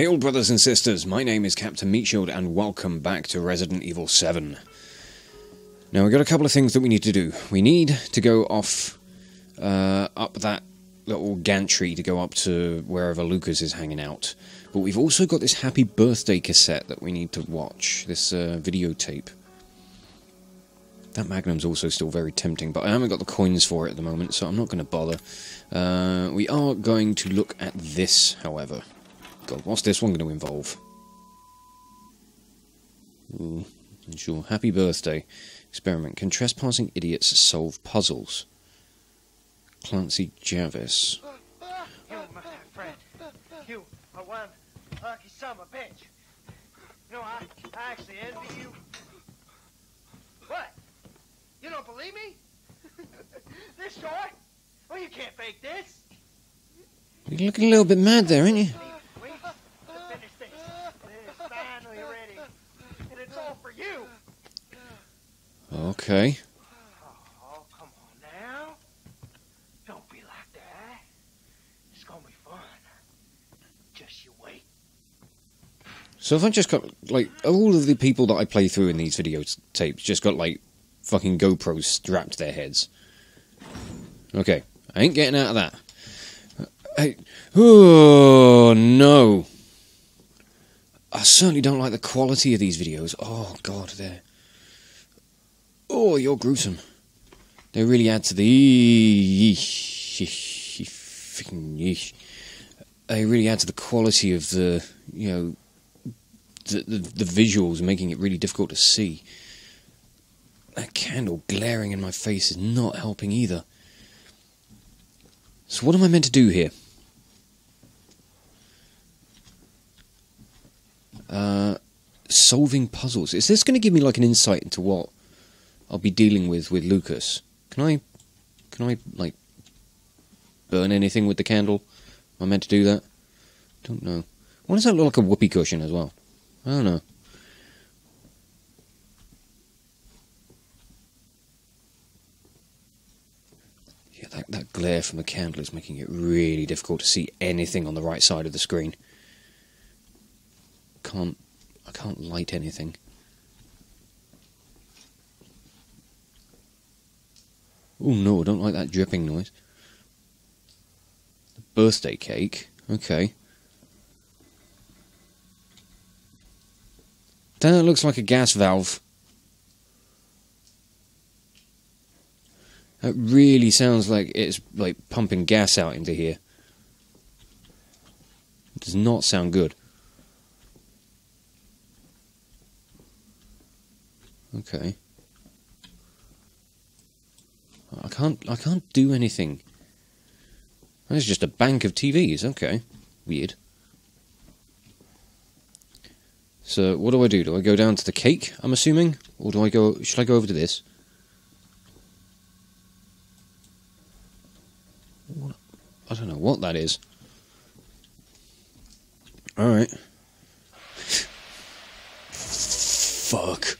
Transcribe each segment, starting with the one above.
Hail, brothers and sisters, my name is Captain Meatshield, and welcome back to Resident Evil 7. Now, we've got a couple of things that we need to do. We need to go off uh, up that little gantry to go up to wherever Lucas is hanging out. But we've also got this happy birthday cassette that we need to watch, this uh, videotape. That Magnum's also still very tempting, but I haven't got the coins for it at the moment, so I'm not going to bother. Uh, we are going to look at this, however. God, what's this one going to involve? Hmm, Ooh, sure. Happy birthday. Experiment. Can trespassing idiots solve puzzles? Clancy Jarvis. You, my friend, you are one lucky son of a bitch. You know, I, I actually envy you. What? You don't believe me? this short? Well, you can't fake this. You're looking a little bit mad there, aren't you? Wait to finish this. It is finally ready. And it's all for you. Okay. Oh, come on now. Don't be like that. It's gonna be fun. Just you wait. So if I just got, like, all of the people that I play through in these video tapes just got, like, fucking GoPros strapped to their heads. Okay. I ain't getting out of that. I, oh, no. I certainly don't like the quality of these videos. Oh, God, they're... Oh, you're gruesome. They really add to the... They really add to the quality of the, you know, the, the, the visuals, making it really difficult to see. That candle glaring in my face is not helping either. So what am I meant to do here? Uh, solving puzzles. Is this going to give me like an insight into what I'll be dealing with with Lucas? Can I, can I like burn anything with the candle? Am I meant to do that? Don't know. Why does that look like a whoopee cushion as well? I don't know. Yeah, that, that glare from the candle is making it really difficult to see anything on the right side of the screen. Can't I can't light anything. Oh no, I don't like that dripping noise. Birthday cake. Okay. That looks like a gas valve. That really sounds like it's like pumping gas out into here. It does not sound good. Okay. I can't I can't do anything. There's just a bank of TVs, okay. Weird. So what do I do? Do I go down to the cake, I'm assuming? Or do I go should I go over to this? I don't know what that is. Alright. Fuck.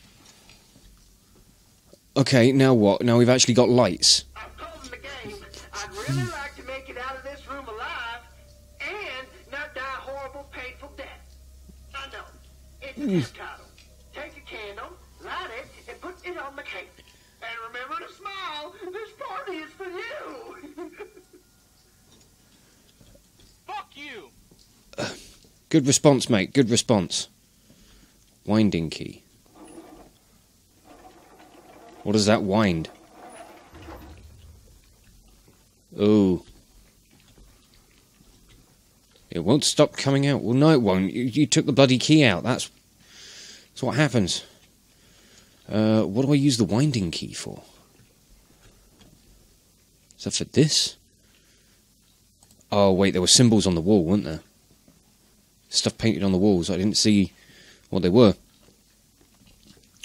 Okay, now what? Now we've actually got lights. I've told him the game. I'd really hmm. like to make it out of this room alive and not die a horrible, painful death. I know. It's a hmm. title. Take a candle, light it, and put it on the cake. And remember to smile. This party is for you. Fuck you. Good response, mate. Good response. Winding key. What does that wind? Oh. It won't stop coming out. Well, no, it won't. You, you took the bloody key out. That's, that's what happens. Uh, what do I use the winding key for? Is that for this? Oh, wait, there were symbols on the wall, weren't there? Stuff painted on the walls. I didn't see what they were.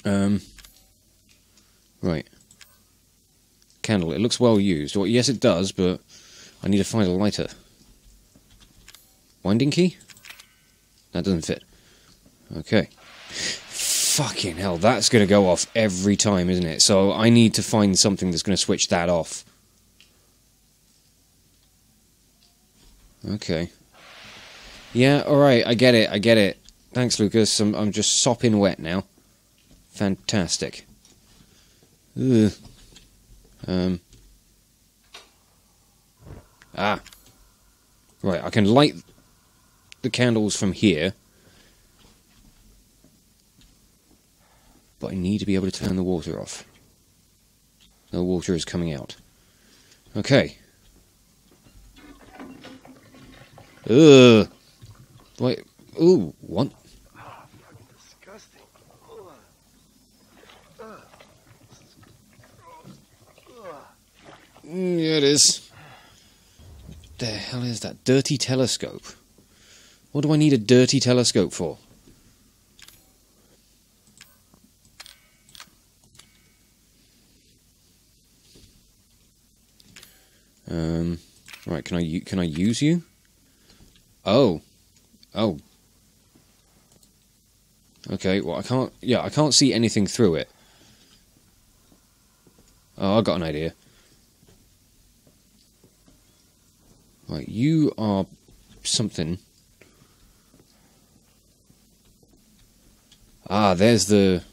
Um, right. Candle. It looks well used. Well, yes, it does, but I need to find a lighter. Winding key? That doesn't fit. Okay. Fucking hell, that's going to go off every time, isn't it? So I need to find something that's going to switch that off. Okay. Yeah, alright, I get it, I get it. Thanks, Lucas. I'm, I'm just sopping wet now. Fantastic. Um. Ah. Right, I can light the candles from here. But I need to be able to turn the water off. The water is coming out. Okay. Ugh. Wait. Ooh, what? Mm, yeah, it is. The hell is that? Dirty telescope. What do I need a dirty telescope for? Um, right, can I can I use you? Oh, oh. Okay, well I can't. Yeah, I can't see anything through it. Oh, I got an idea. Right, you are something. Ah, there's the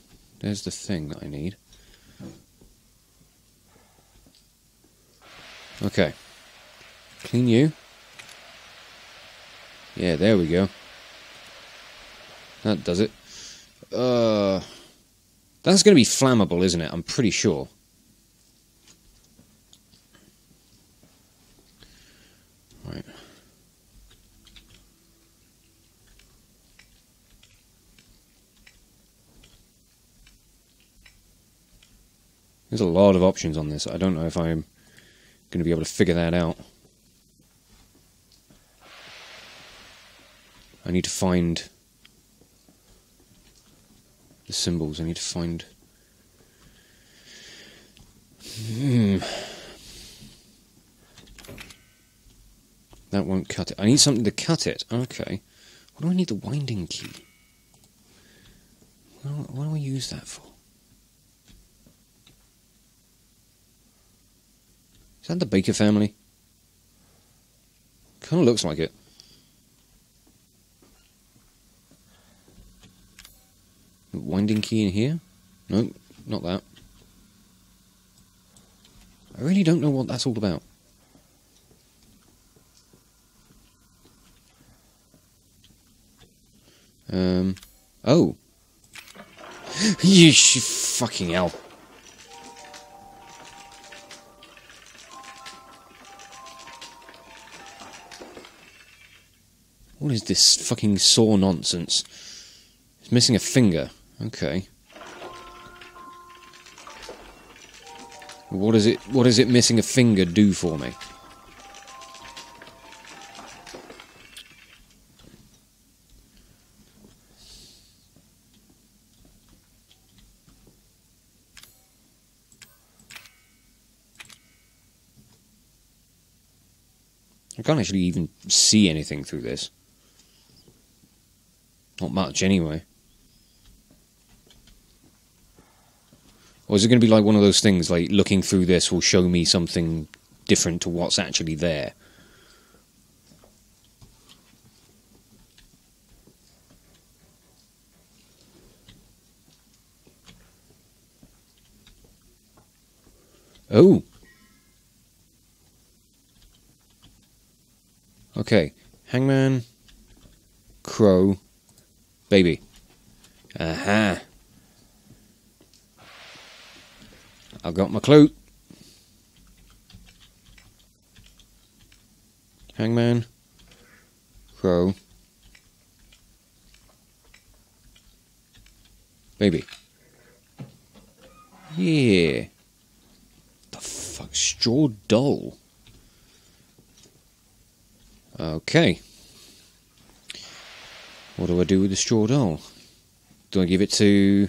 there's the thing that I need. Okay. Clean you. Yeah, there we go. That does it. Uh That's going to be flammable, isn't it? I'm pretty sure. There's a lot of options on this. I don't know if I'm going to be able to figure that out. I need to find the symbols. I need to find. Hmm. That won't cut it. I need something to cut it. Okay. What do I need the winding key? What do, I use that for? Is that the Baker family? Kind of looks like it. Winding key in here? No, not that. I really don't know what that's all about. Um. Oh. you fucking hell. What is this fucking saw nonsense? It's missing a finger. Okay. What is it? What does it missing a finger do for me? I can't actually even see anything through this. Not much, anyway. Or is it going to be like one of those things, like looking through this will show me something different to what's actually there? Oh! Okay, Hangman, Crow, Baby. Aha! I've got my clue. Hangman, Crow, Baby. Yeah. The fuck, straw doll. Okay. What do I do with the straw doll? Do I give it to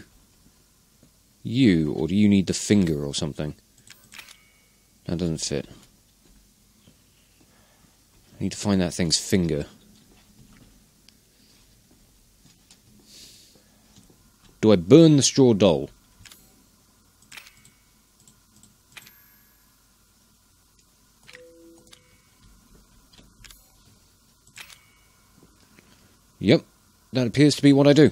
you, or do you need the finger or something? That doesn't fit. I need to find that thing's finger. Do I burn the straw doll? That appears to be what I do.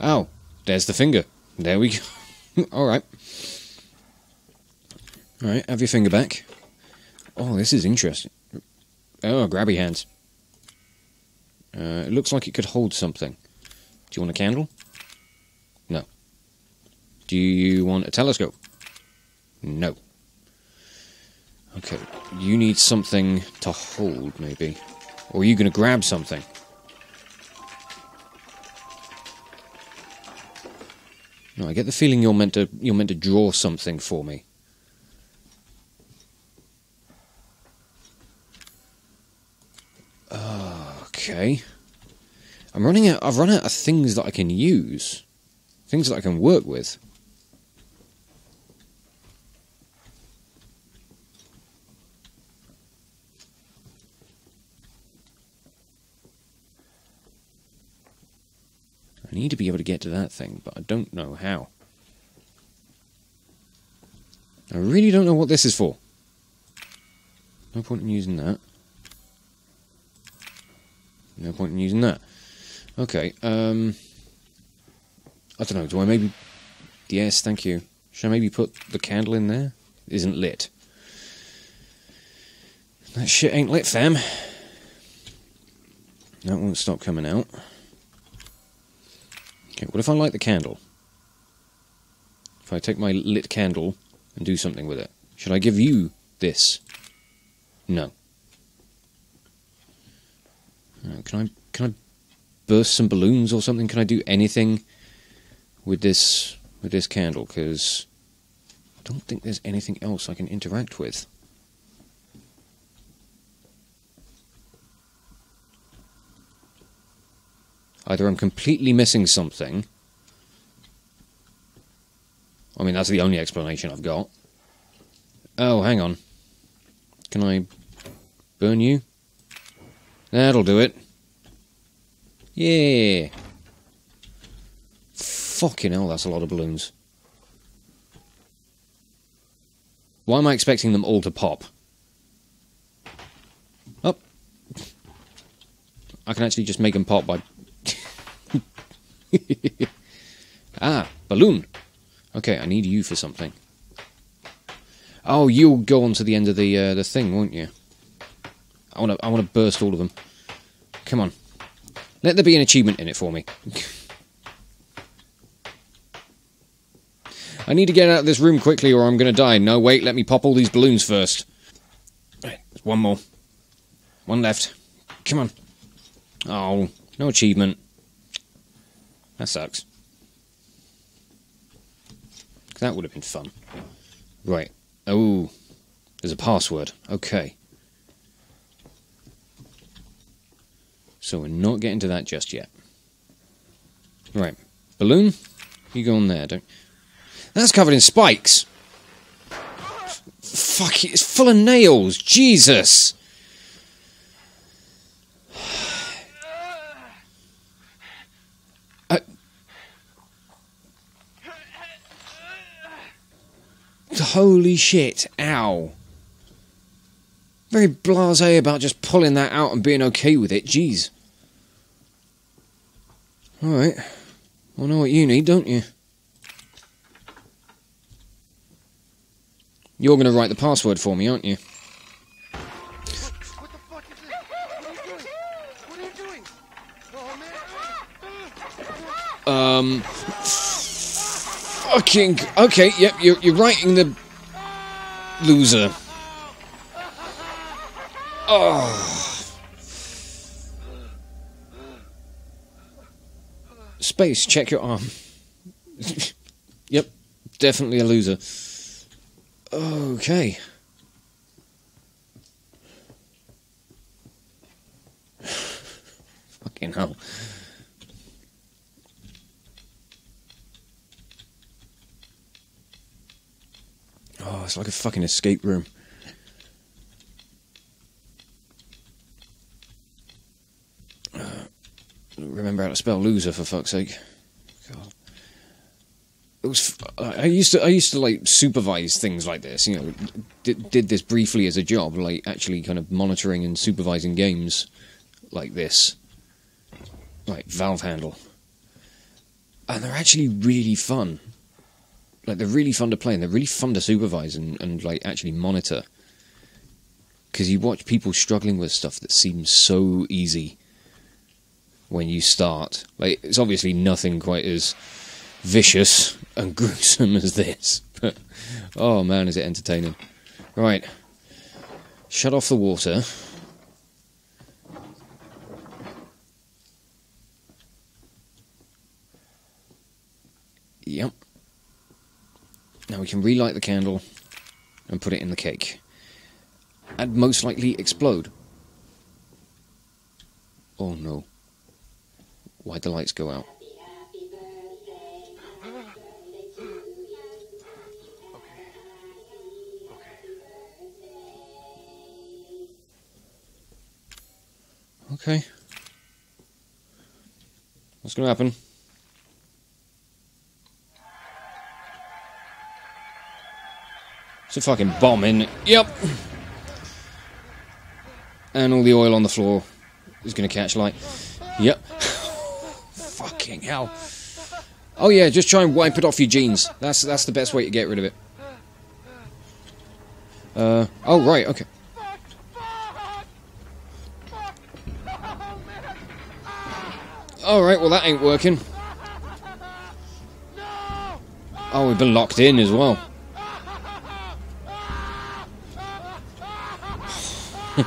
Oh, there's the finger. There we go. Alright. Alright, have your finger back. Oh, this is interesting. Oh, grabby hands. Uh, it looks like it could hold something. Do you want a candle? No. Do you want a telescope? No. Okay, you need something to hold, maybe. Or are you going to grab something? No, I get the feeling you're meant to you're meant to draw something for me. Okay. I'm running out I've run out of things that I can use. Things that I can work with. Need to be able to get to that thing, but I don't know how. I really don't know what this is for. No point in using that. No point in using that. Okay, um... I don't know, do I maybe... Yes, thank you. Should I maybe put the candle in there? It isn't lit. That shit ain't lit, fam. That won't stop coming out. Okay, what if I light the candle? If I take my lit candle and do something with it, should I give you this? No. Uh, can I can I burst some balloons or something? Can I do anything with this with this candle? Because I don't think there's anything else I can interact with. Either I'm completely missing something. I mean, that's the only explanation I've got. Oh, hang on. Can I burn you? That'll do it. Yeah. Fucking hell, that's a lot of balloons. Why am I expecting them all to pop? Oh. I can actually just make them pop by ah, balloon. Okay, I need you for something. Oh, you'll go on to the end of the uh, the thing, won't you? I want to I want to burst all of them. Come on, let there be an achievement in it for me. I need to get out of this room quickly, or I'm going to die. No, wait, let me pop all these balloons first. Right, one more, one left. Come on. Oh, no achievement. That sucks. That would have been fun. Right. Oh, there's a password. Okay. So we're not getting to that just yet. Right. Balloon, you go on there, don't... That's covered in spikes! Fuck, it, it's full of nails! Jesus! Holy shit, ow. Very blase about just pulling that out and being okay with it, jeez. Alright. I know what you need, don't you? You're going to write the password for me, aren't you? What the fuck is this? What are you doing? What are you doing? Oh, man. Um. Fucking. Okay, yep, you're, you're writing the. Loser. Oh. Space, check your arm. yep, definitely a loser. Okay. Fucking hell. Oh, it's like a fucking escape room. Uh, remember how to spell loser for fuck's sake. God. it was. I used to. I used to like supervise things like this. You know, did, did this briefly as a job, like actually kind of monitoring and supervising games like this, like Valve Handle, and they're actually really fun. Like they're really fun to play, and they're really fun to supervise and, and like actually monitor. Because you watch people struggling with stuff that seems so easy when you start. Like it's obviously nothing quite as vicious and gruesome as this. But oh man, is it entertaining! Right, shut off the water. Yep. Now we can relight the candle and put it in the cake. And most likely explode. Oh no. Why'd the lights go out? Okay. What's gonna happen? It's a fucking bomb in. Yep. And all the oil on the floor is gonna catch light. Yep. fucking hell. Oh yeah, just try and wipe it off your jeans. That's that's the best way to get rid of it. Uh oh right, okay. Alright, well that ain't working. Oh, we've been locked in as well.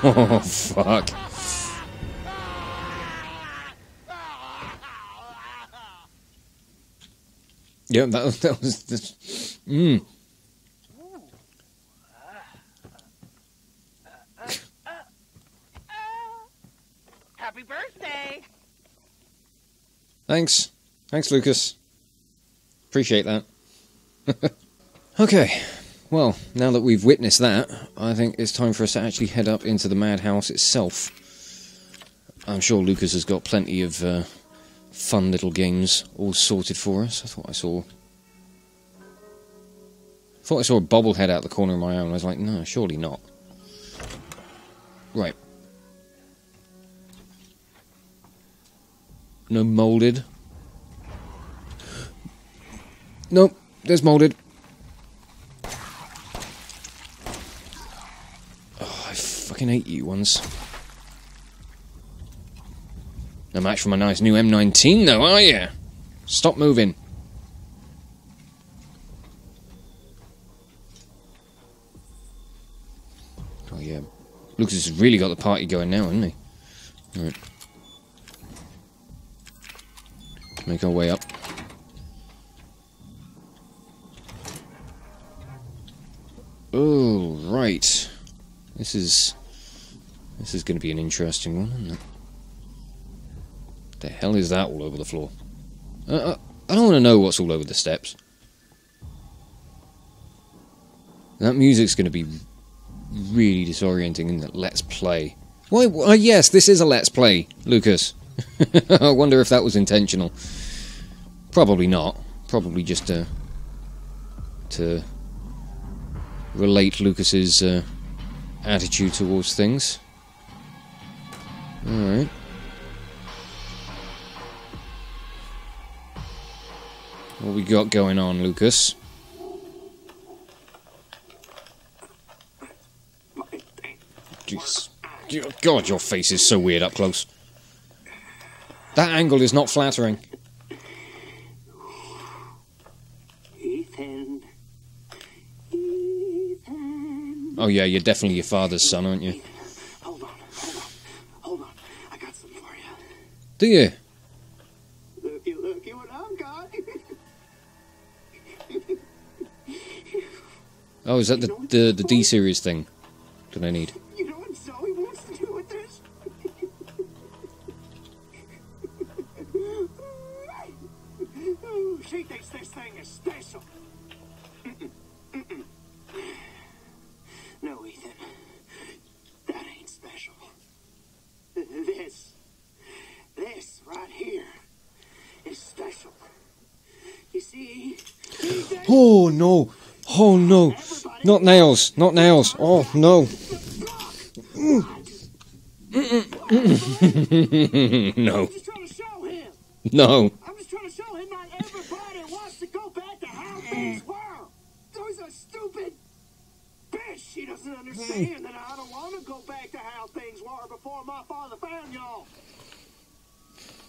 Oh, fuck. Yeah, that, that was. This. Mm. Happy birthday! Thanks. Thanks, Lucas. Appreciate that. okay. Well, now that we've witnessed that, I think it's time for us to actually head up into the madhouse itself. I'm sure Lucas has got plenty of uh, fun little games all sorted for us. I thought I saw. thought I saw a bobblehead out the corner of my eye, and I was like, no, surely not. Right. No molded. Nope, there's molded. Oh, I fucking hate you ones. No match for my nice new M19 though, are you? Stop moving. Oh yeah. Lucas has really got the party going now, hasn't he? Right. Make our way up. Oh, right. This is... This is going to be an interesting one, isn't it? The hell is that all over the floor? Uh, uh, I don't want to know what's all over the steps. That music's going to be really disorienting in the Let's Play. Why? Why? Yes, this is a Let's Play, Lucas. I wonder if that was intentional. Probably not. Probably just to to relate Lucas's uh, attitude towards things. All right. What we got going on, Lucas? Jeez. God, your face is so weird up close. That angle is not flattering. Ethan. Ethan. Oh yeah, you're definitely your father's son, aren't you? Hold on, hold on, hold on. I got some for you. Do you? Looky, looky what I've got. Oh, is that the the, the D series thing that I need? Oh no! Oh no! Not nails! Not nails! Oh no! Mm. no! just trying to. No! I'm just trying to show him not everybody wants to go back to how things were. Zoe's a stupid bitch. She doesn't understand that I don't want to go back to how things were before my father found y'all.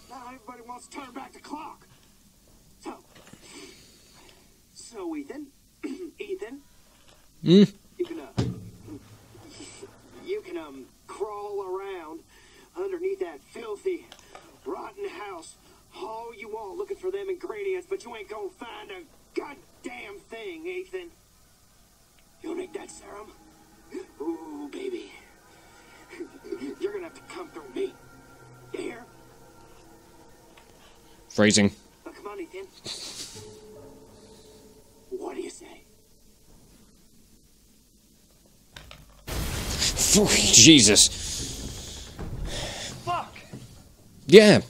Now everybody wants to turn back the clock. So, so Ethan, Ethan, Hmm? you can uh, you can um crawl around underneath that filthy, rotten house all you want looking for them ingredients, but you ain't gonna find a goddamn thing, Ethan. You'll need that serum. Ooh, baby. You're gonna have to come through me. You hear? Phrasing. Now, come on, Ethan. What do you say? Jesus. Fuck! Yeah.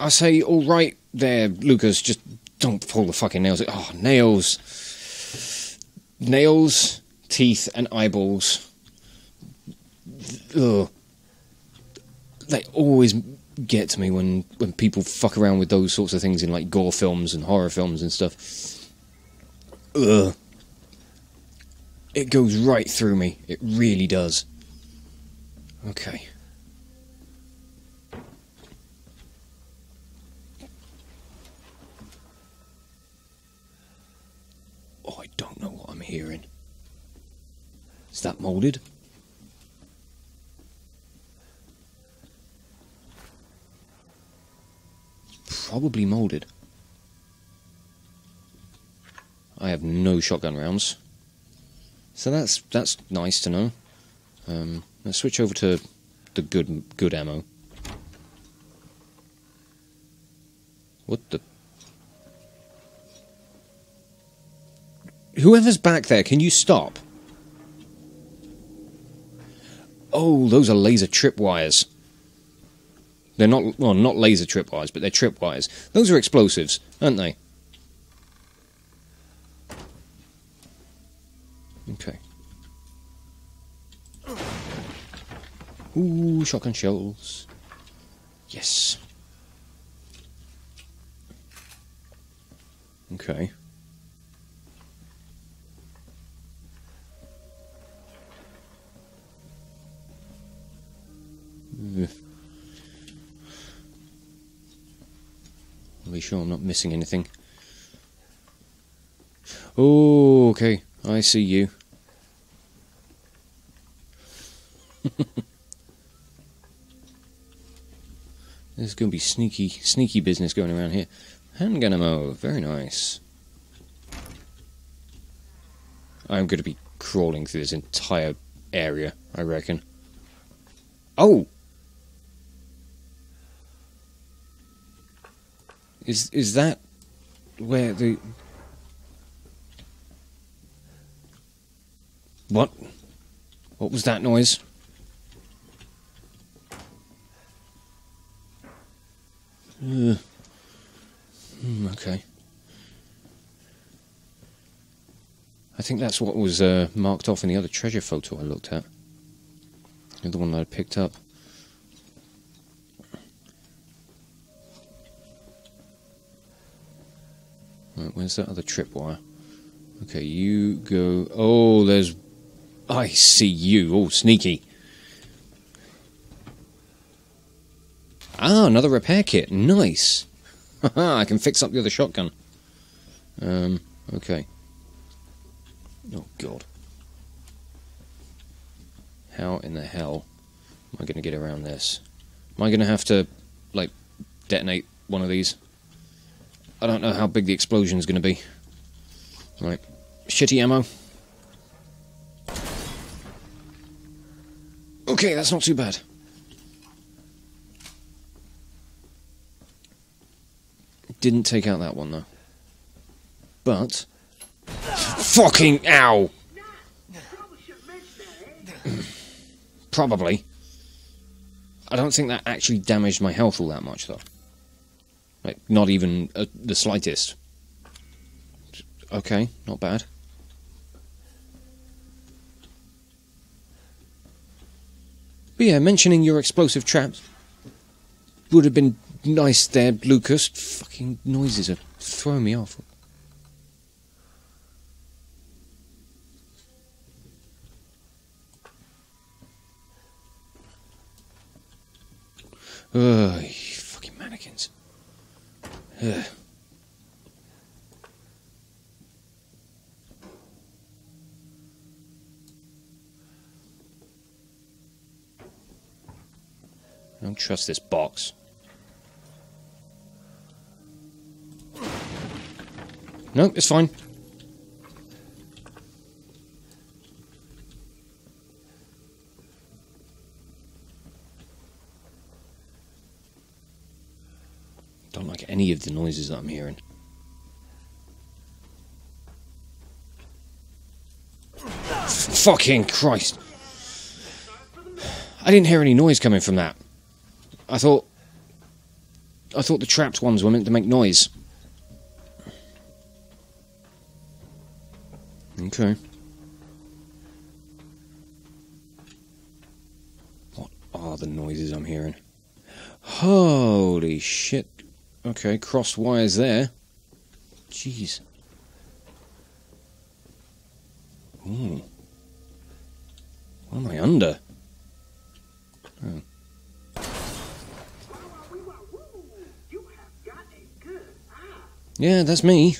I say, all right there, Lucas. Just don't pull the fucking nails. Oh, nails, nails, teeth, and eyeballs. Ugh. They always get to me when when people fuck around with those sorts of things in like gore films and horror films and stuff. Ugh. It goes right through me. It really does. Okay. Oh, I don't know what I'm hearing. Is that molded? Probably molded. I have no shotgun rounds. So that's that's nice to know. Um, let's switch over to the good good ammo. What the? Whoever's back there, can you stop? Oh, those are laser tripwires. They're not well, not laser tripwires, but they're tripwires. Those are explosives, aren't they? Okay. Ooh, shotgun shells. Yes. Okay. I'll be sure I'm not missing anything. Oh, okay. I see you. There's going to be sneaky, sneaky business going around here. Handgun ammo, very nice. I'm going to be crawling through this entire area, I reckon. Oh! Is is that where the What? What was that noise? Uh, okay. I think that's what was uh, marked off in the other treasure photo I looked at. The one that I picked up. Right, where's that other tripwire? Okay, you go. Oh, there's. I see you. Oh, sneaky. Ah, another repair kit. Nice. I can fix up the other shotgun. Um, okay. Oh, God. How in the hell am I going to get around this? Am I going to have to, like, detonate one of these? I don't know how big the explosion's going to be. Right. Shitty ammo. Okay, that's not too bad. Didn't take out that one though. But fucking ow. Probably. I don't think that actually damaged my health all that much though. Like not even uh, the slightest. Okay, not bad. But yeah, mentioning your explosive traps would have been nice there, Lucas. Fucking noises are throwing me off. Ugh, fucking mannequins. I don't trust this box. No, it's fine. Don't like any of the noises that I'm hearing. Fucking Christ. I didn't hear any noise coming from that. I thought. I thought the trapped ones were meant to make noise. Okay. What are the noises I'm hearing? Holy shit. Okay, crossed wires there. Jeez. Ooh. What am I under? Oh. You have got a good eye. Yeah, that's me.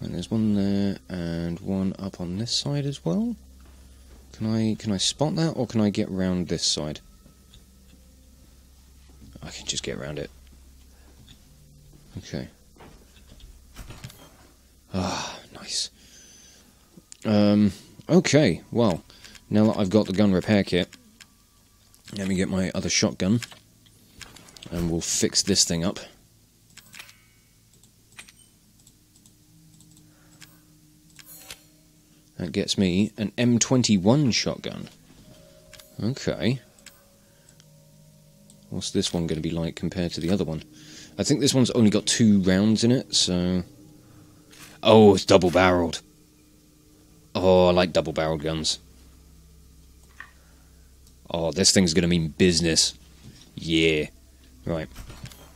And there's one there and one up on this side as well. Can I can I spot that or can I get round this side? I can just get around it. Okay. Ah, nice. Um okay, well, now that I've got the gun repair kit, let me get my other shotgun and we'll fix this thing up. That gets me an M21 shotgun. Okay. What's this one going to be like compared to the other one? I think this one's only got two rounds in it, so. Oh, it's double barreled. Oh, I like double barreled guns. Oh, this thing's going to mean business. Yeah. Right.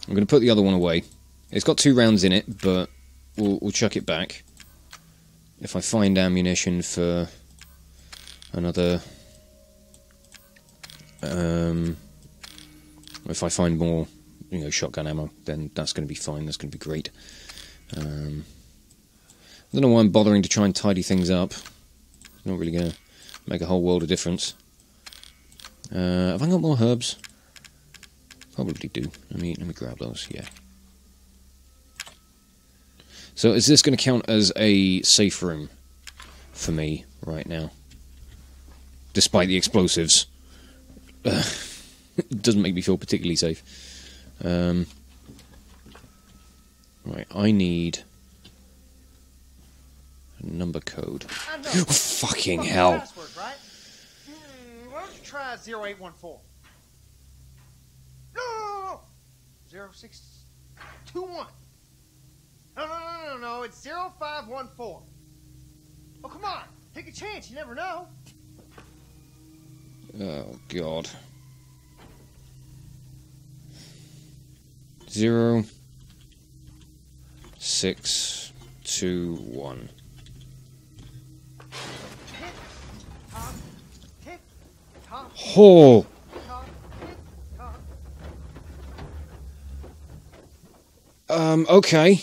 I'm going to put the other one away. It's got two rounds in it, but we'll, we'll chuck it back if I find ammunition for another um, if I find more you know shotgun ammo then that's going to be fine that's going to be great um, I don't know why I'm bothering to try and tidy things up it's not really going to make a whole world of difference uh, have I got more herbs probably do let me let me grab those yeah so is this going to count as a safe room for me right now? Despite the explosives. It doesn't make me feel particularly safe. Um, right, I need a number code. Oh, fucking hell. Password, right? Hmm, why don't you try 0814? No, no, no, no. 0621. No, no, no, no, no. It's 0514. Oh, come on. Take a chance. You never know. Oh, God. Zero, six, two, one. Tock, Oh! Um, okay.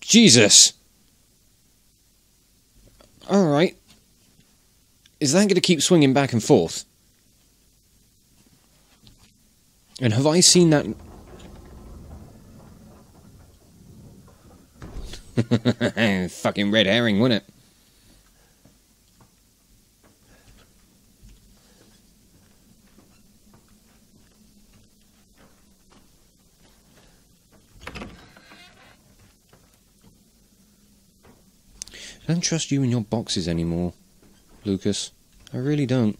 Jesus. Alright. Is that going to keep swinging back and forth? And have I seen that. Fucking red herring, wouldn't it? I don't trust you and your boxes anymore, Lucas. I really don't.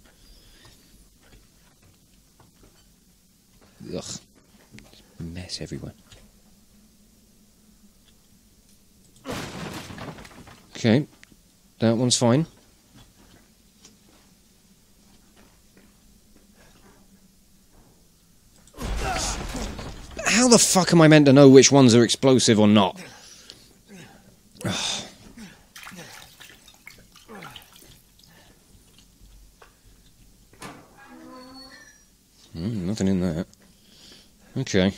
everyone. Okay, that one's fine. How the fuck am I meant to know which ones are explosive or not? Mm, nothing in that. Okay.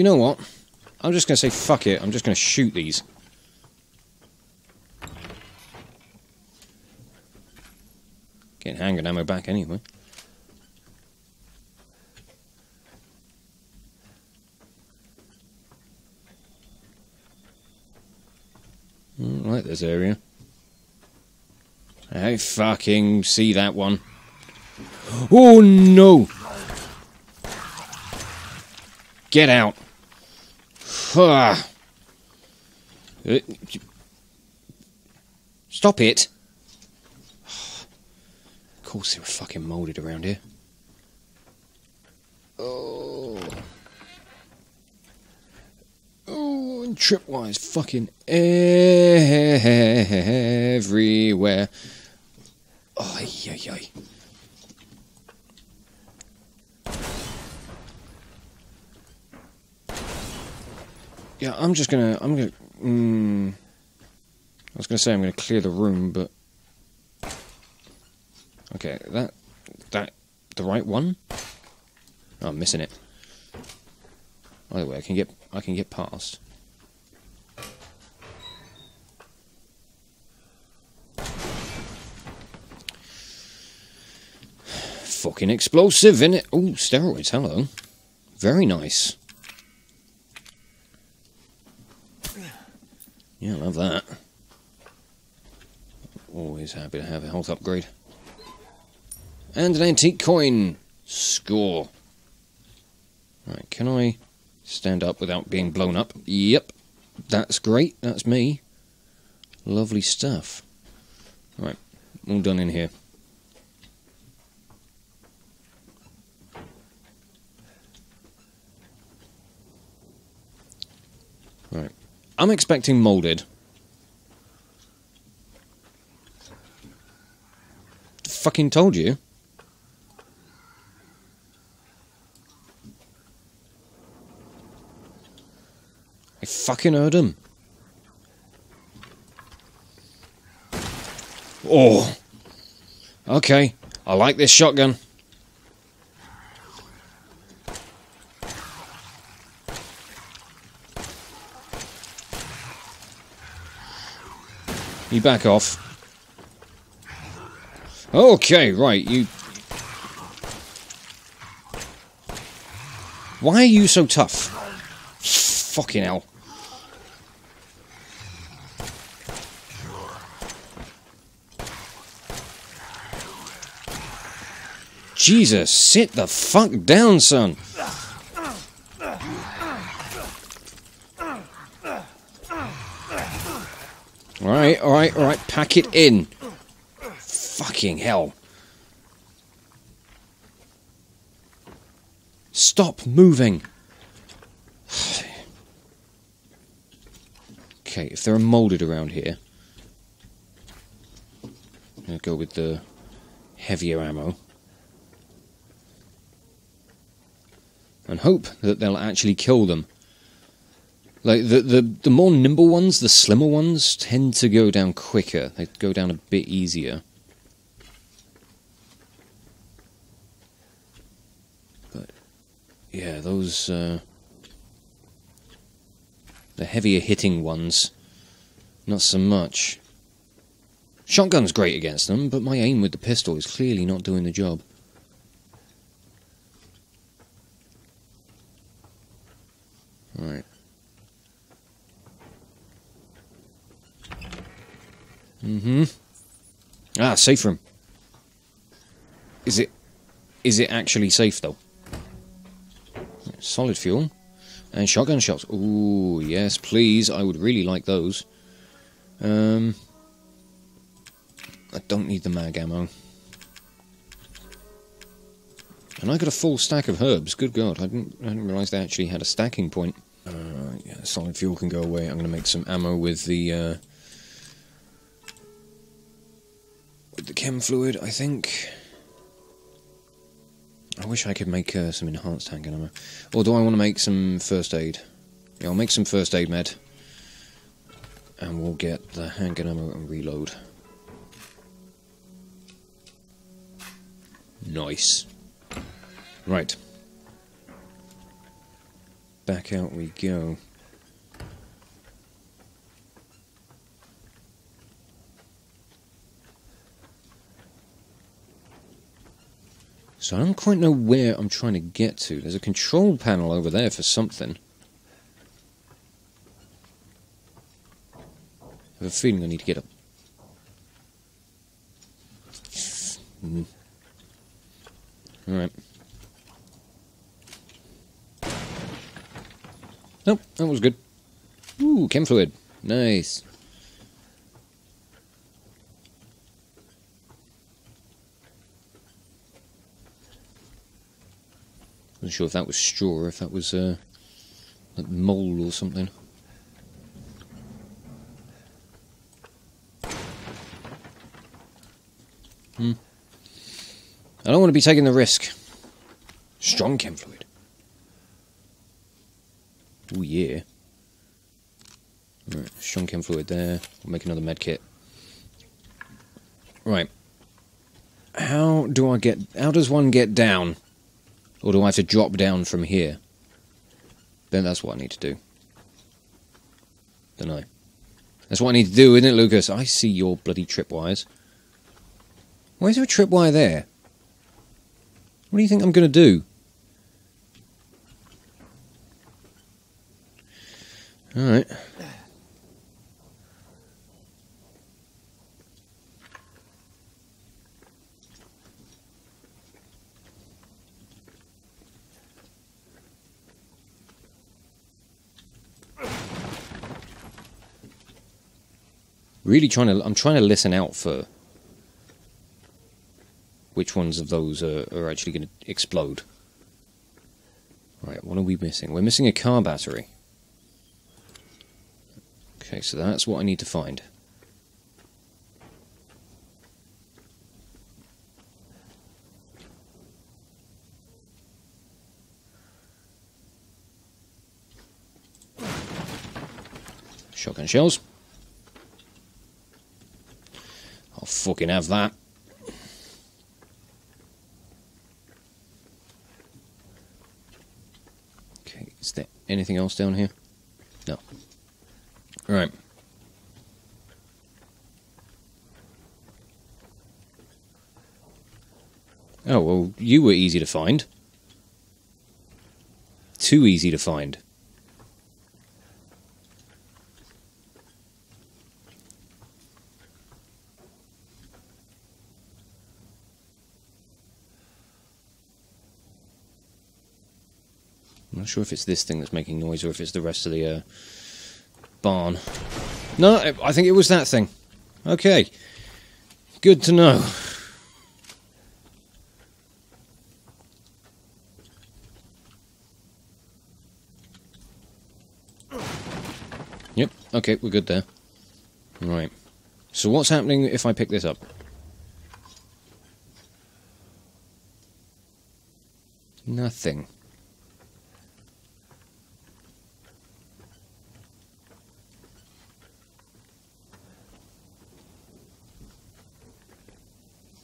You know what? I'm just going to say fuck it. I'm just going to shoot these. Getting handgun ammo back anyway. I like this area. I fucking see that one. Oh no! Get out! Uh, Stop it! Of course they were fucking moulded around here. Oh. Oh, and tripwires fucking everywhere. Ay, ay, ay. Yeah, I'm just gonna. I'm gonna. Mm, I was gonna say I'm gonna clear the room, but okay, that that the right one. Oh, I'm missing it. Either way, I can get I can get past. Fucking explosive, in it. Oh, steroids, hello. Very nice. Yeah, I love that. Always happy to have a health upgrade. And an antique coin. Score. Right, can I stand up without being blown up? Yep. That's great. That's me. Lovely stuff. Right, all done in here. Right. I'm expecting molded. Fucking told you. I fucking heard him. Oh. Okay. I like this shotgun. You back off. Okay, right, you... Why are you so tough? Fucking hell. Jesus, sit the fuck down, son. Alright, alright, alright, pack it in. Fucking hell. Stop moving. Okay, if they're moulded around here, I'm gonna go with the heavier ammo. And hope that they'll actually kill them. Like the, the the more nimble ones, the slimmer ones tend to go down quicker. They go down a bit easier. But yeah, those uh, the heavier hitting ones, not so much. Shotgun's great against them, but my aim with the pistol is clearly not doing the job. Right. Mm-hmm. Ah, safe room. Is it is it actually safe though? Solid fuel. And shotgun shots. Ooh, yes, please. I would really like those. Um I don't need the mag ammo. And I got a full stack of herbs. Good God, I didn't, I didn't realise they actually had a stacking point. Uh, yeah, solid fuel can go away. I'm going to make some ammo with the uh, the chem fluid. I think. I wish I could make uh, some enhanced handgun ammo. Or do I want to make some first aid? Yeah, I'll make some first aid med. And we'll get the handgun ammo and reload. Nice. Right. Back out we go. So I don't quite know where I'm trying to get to. There's a control panel over there for something. I have a feeling I need to get up. Mm. Alright. Nope, that was good. Ooh, chem fluid. Nice. Wasn't sure if that was straw or if that was uh, like mold or something. Hmm. I don't want to be taking the risk. Strong chem fluid. Oh yeah. Right, strong chem fluid there. We'll make another med kit. Right. How do I get? How does one get down? Or do I have to drop down from here? Then that's what I need to do. Don't I? That's what I need to do, isn't it, Lucas? I see your bloody tripwires. Why is there a tripwire there? What do you think I'm going to do? Alright. Really trying to, I'm trying to listen out for which ones of those are, are actually going to explode. Right, what are we missing? We're missing a car battery. Okay, so that's what I need to find. Shotgun shells. I'll fucking have that. Okay, is there anything else down here? No. Right. Oh, well, you were easy to find. Too easy to find. I'm not sure if it's this thing that's making noise or if it's the rest of the uh, barn. No, I- I think it was that thing. Okay. Good to know. Yep, okay, we're good there. Right. So what's happening if I pick this up? Nothing.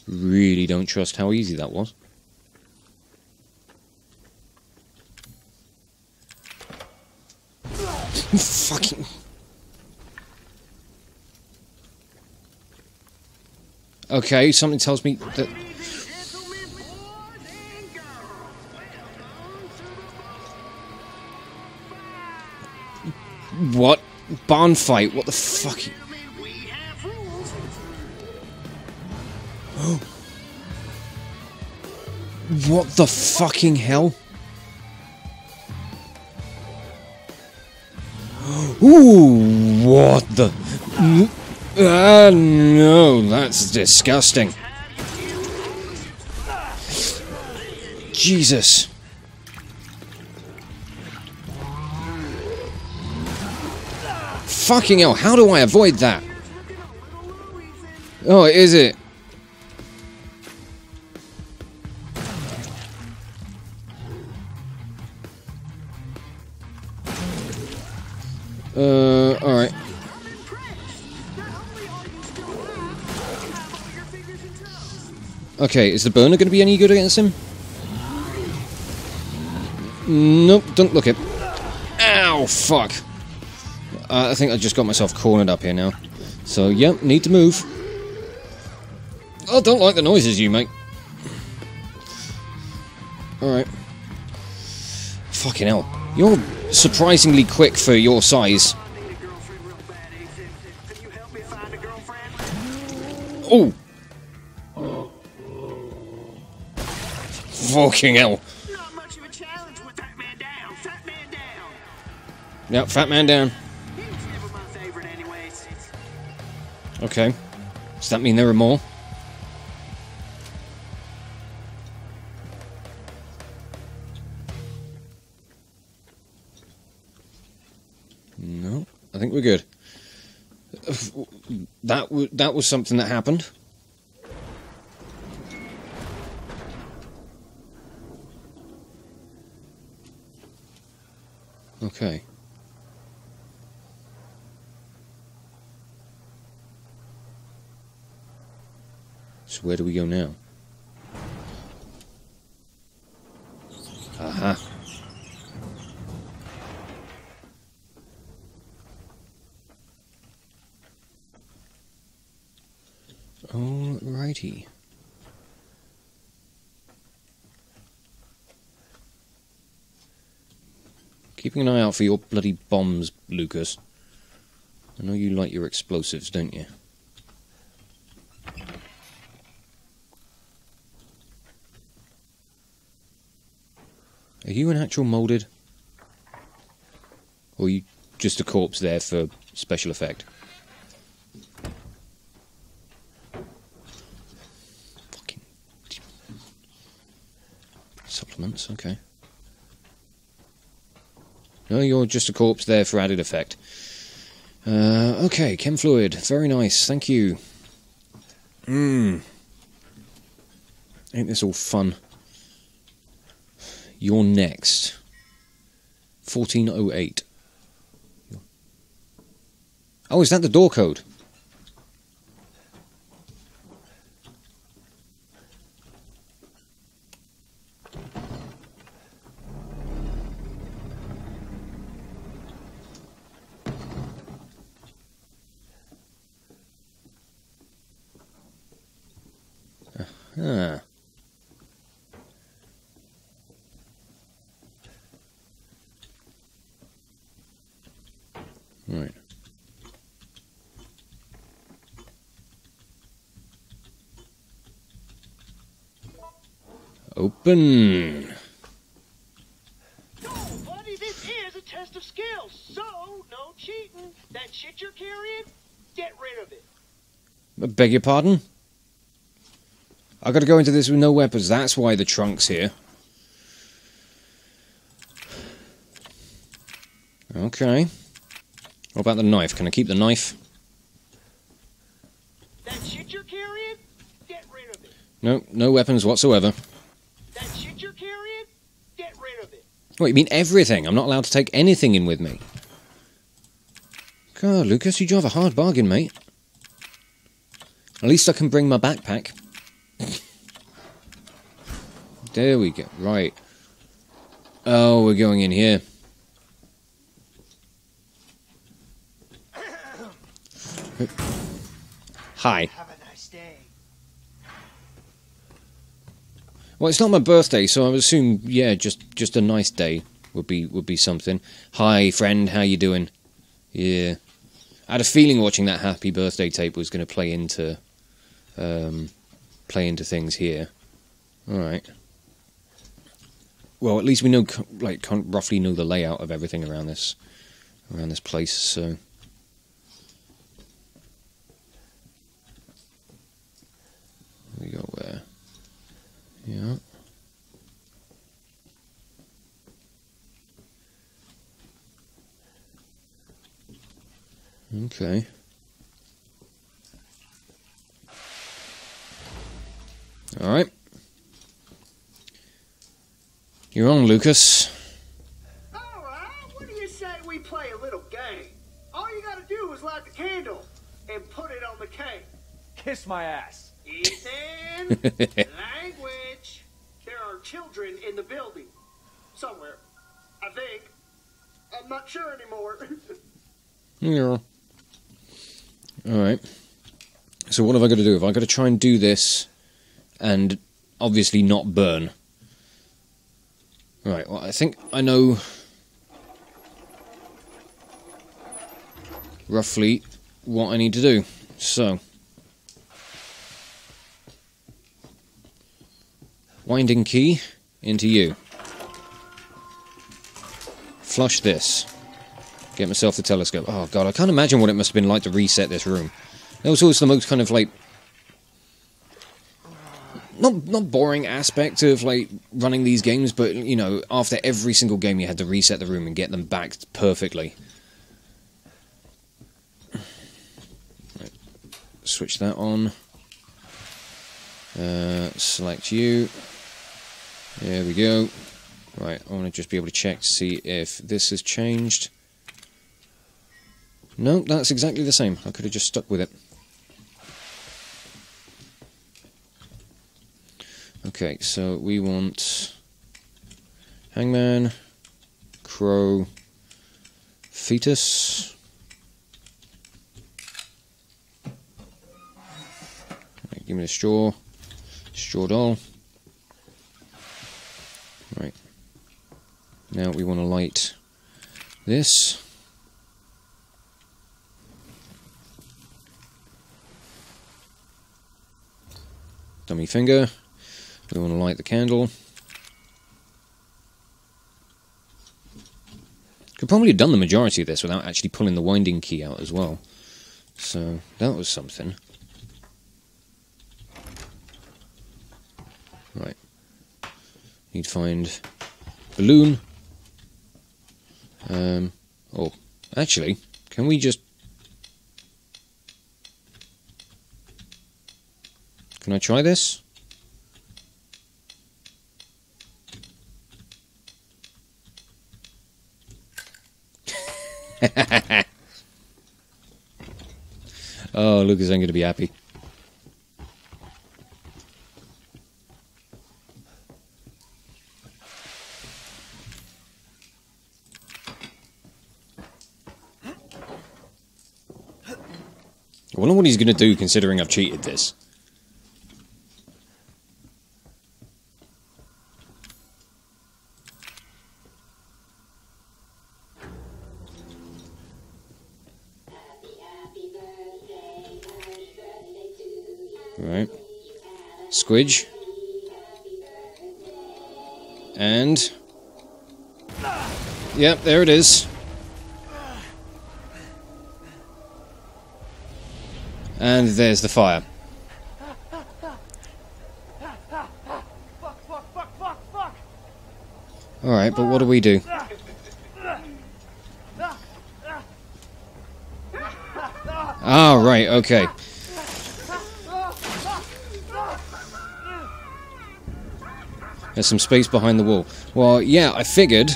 Really don't trust how easy that was. Fucking. Okay, something tells me that. What? Barn fight? What the fuck? What the fucking hell? Ooh, what the? Ah, no, that's disgusting. Jesus. Fucking hell, how do I avoid that? Oh, is it? Uh, alright. Okay, is the burner going to be any good against him? Nope, don't look it. Ow, fuck. Uh, I think I just got myself cornered up here now. So, yep, need to move. I don't like the noises you make. Alright. Fucking hell. You're surprisingly quick for your size. Oh! Fucking hell. Yep, fat man down. Okay. Does that mean there are more? That w- that was something that happened. Okay. So where do we go now? Aha. Alrighty. Keeping an eye out for your bloody bombs, Lucas. I know you like your explosives, don't you? Are you an actual molded? Or you just a corpse there for special effect? Fucking supplements, okay. No, you're just a corpse there for added effect. Uh, okay, chem fluid, very nice, thank you. Mmm. Ain't this all fun? You're next. 1408. Oh, is that the door code? Ah. Right. Open. No, buddy, this is a test of skills. So, no cheating. That shit you're carrying, get rid of it. I beg your pardon? I gotta go into this with no weapons. That's why the trunk's here. Okay. What about the knife? Can I keep the knife? That shit you're carrying, get rid of it. No, no weapons whatsoever. That shit you're carrying, get rid of it. What, you mean everything? I'm not allowed to take anything in with me. God, Lucas, you drive a hard bargain, mate. At least I can bring my backpack. There we go. Right. Oh, we're going in here. Hi. Have a nice day. Well, it's not my birthday, so I would assume, yeah, just just a nice day would be would be something. Hi, friend, how you doing? Yeah, I had a feeling watching that happy birthday tape was going to play into, um, play into things here. All right. Well, at least we know, like, roughly know the layout of everything around this, around this place. So. We go where? Yeah. Okay. Alright. You're on, Lucas. All right, what do you say we play a little game? All you gotta do is light the candle and put it on the cake. Kiss my ass. Ethan, language. There are children in the building. Somewhere. I think. I'm not sure anymore. Yeah. Alright. So what have I got to do? Have I got to try and do this and obviously not burn? Right, well, I think I know roughly what I need to do. So. Winding key into you. Flush this. Get myself the telescope. Oh god, I can't imagine what it must have been like to reset this room. That was always the most kind of like not not boring aspect of like running these games, but you know, after every single game you had to reset the room and get them back perfectly. Right. Switch that on. Uh, select you. There we go. Right, I want to just be able to check to see if this has changed. No, that's exactly the same. I could have just stuck with it. Okay, so we want Hangman, Crow, Fetus. Right, give me the straw. Straw doll. Right. Now we want to light this. dummy finger. We want to light the candle. Could probably have done the majority of this without actually pulling the winding key out as well. So that was something. Right. Need to find balloon. Um. Oh, actually, can we just Can I try this? oh, Lucas ain't going to be happy. I wonder what he's going to do considering I've cheated this. Squidge. And. Yep, there it is. And there's the fire. Alright, but what do we do? Ah, right, okay. There's some space behind the wall. Well, yeah, I figured.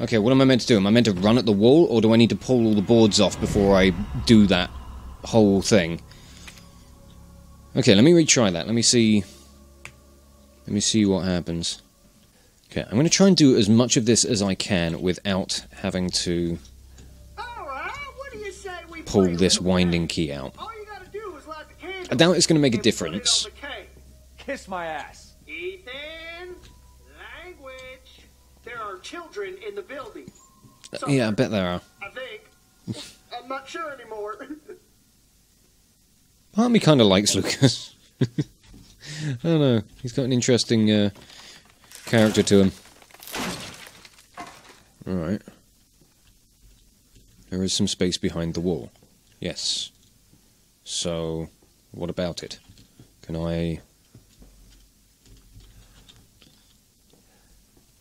Okay, what am I meant to do? Am I meant to run at the wall, or do I need to pull all the boards off before I do that whole thing? Okay, let me retry that. Let me see. Let me see what happens. Okay, I'm going to try and do as much of this as I can without having to All right, what do you say we pull this winding key out. All you gotta do is light the candle. I doubt it's going to make a and put it difference. on the cake. Kiss my ass. Ethan, language. There are children in the building. Yeah, I bet there are. I think. I'm not sure anymore. Part of me kind of likes Lucas. I don't know. He's got an interesting uh, character to him. Alright. There is some space behind the wall. Yes. So, what about it? Can I.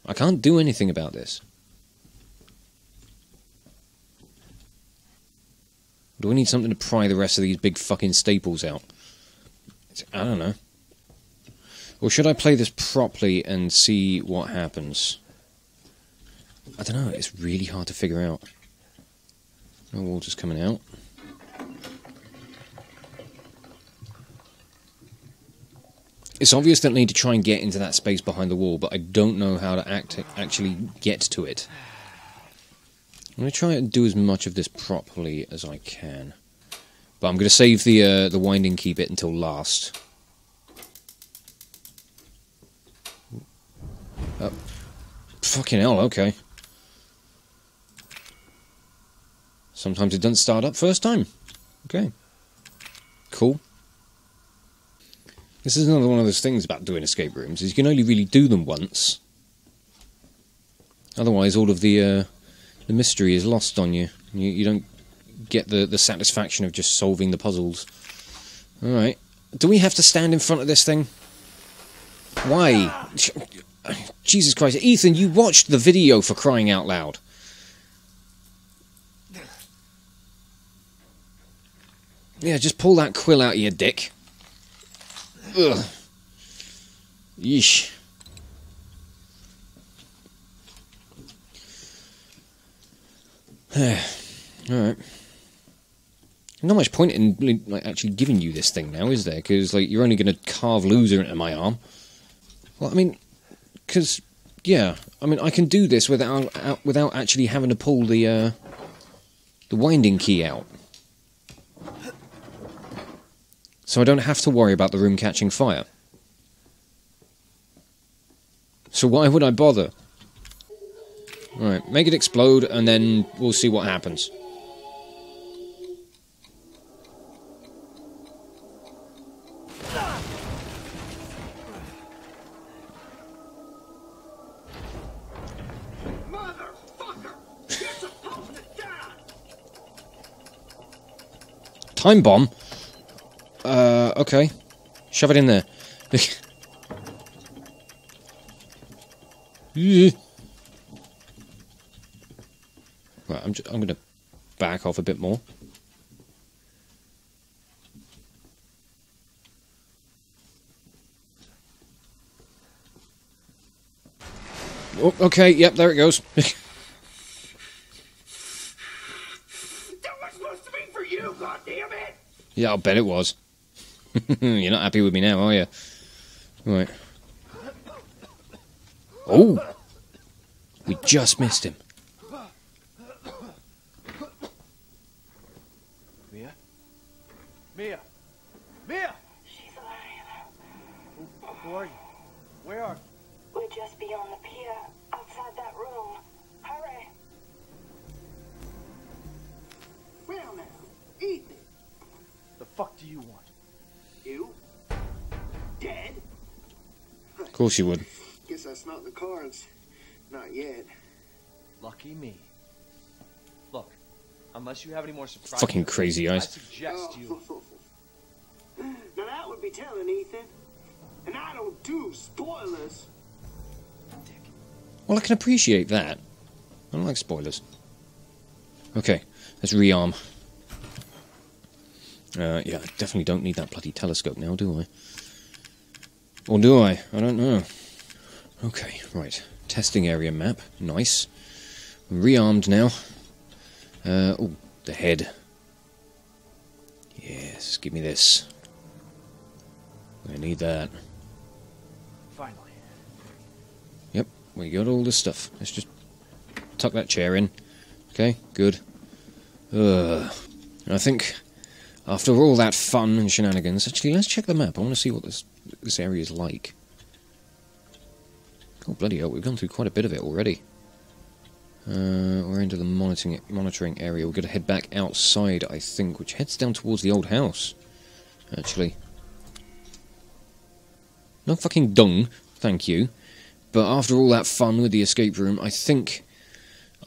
I can't do anything about this. Do we need something to pry the rest of these big fucking staples out? I don't know. Or should I play this properly and see what happens? I don't know, it's really hard to figure out. No water's coming out. It's obvious that I need to try and get into that space behind the wall, but I don't know how to act actually get to it. I'm going to try and do as much of this properly as I can. But I'm going to save the uh, the winding key bit until last. Oh. Fucking hell, okay. Sometimes it doesn't start up first time. Okay. Cool. This is another one of those things about doing escape rooms, is you can only really do them once. Otherwise all of the uh, the mystery is lost on you. You, you don't get the, the satisfaction of just solving the puzzles. Alright. Do we have to stand in front of this thing? Why? Jesus Christ. Ethan, you watched the video for crying out loud. Yeah, just pull that quill out of your dick. Ugh. Yeesh. Alright. Not much point in like actually giving you this thing now, is there? Because like you're only going to carve loser into my arm. Well, I mean, because yeah, I mean I can do this without without actually having to pull the uh, the winding key out. So I don't have to worry about the room catching fire. So why would I bother? Right, make it explode and then we'll see what happens. Motherfucker! You're supposed to die! Time bomb? Uh, okay. Shove it in there. Right, I'm, I'm going to back off a bit more. Oh, okay, yep, there it goes. That was supposed to be for you, goddammit! yeah, I'll bet it was. You're not happy with me now, are you? Right. Oh! We just missed him. Mia? Mia! Course you would. Guess that's not in the cards. Not yet. Lucky me. Look, unless you have any more surprises, Fucking crazy I eyes. suggest you. now that would be telling, Ethan. And I don't do spoilers. Well, I can appreciate that. I don't like spoilers. Okay, let's rearm. Uh, yeah, I definitely don't need that bloody telescope now, do I? Or do I? I don't know. Okay, right. Testing area map. Nice. Rearmed now. Uh, oh, the head. Yes, give me this. I need that. Finally. Yep, we got all this stuff. Let's just tuck that chair in. Okay, good. Ugh. I think after all that fun and shenanigans, actually, let's check the map. I want to see what this this area is like. Oh bloody hell, we've gone through quite a bit of it already. Uh, we're into the monitoring monitoring area. We're going to head back outside, I think, which heads down towards the old house. Actually, no fucking dung, thank you. But after all that fun with the escape room, I think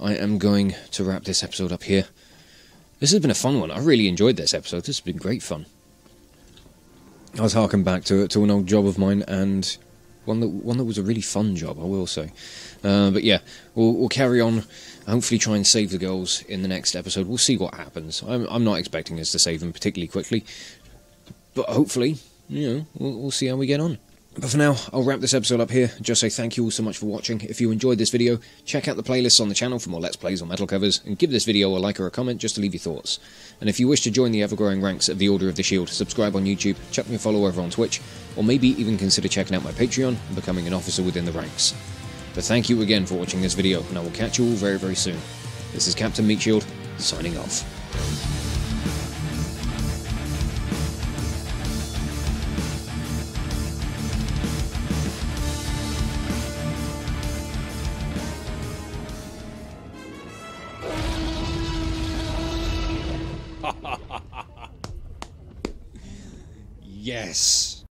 I am going to wrap this episode up here. This has been a fun one. I really enjoyed this episode. This has been great fun. I was harking back to to an old job of mine, and one that one that was a really fun job, I will say. Uh, but yeah, we'll, we'll carry on. Hopefully, try and save the girls in the next episode. We'll see what happens. I'm, I'm not expecting us to save them particularly quickly, but hopefully, you know, we'll, we'll see how we get on. But for now, I'll wrap this episode up here. Just say thank you all so much for watching. If you enjoyed this video, check out the playlists on the channel for more Let's Plays or metal covers, and give this video a like or a comment just to leave your thoughts. And if you wish to join the ever-growing ranks of the Order of the Shield, subscribe on YouTube, check me a follow over on Twitch, or maybe even consider checking out my Patreon and becoming an officer within the ranks. But thank you again for watching this video, and I will catch you all very, very soon. This is Captain Meatshield, signing off. Yes.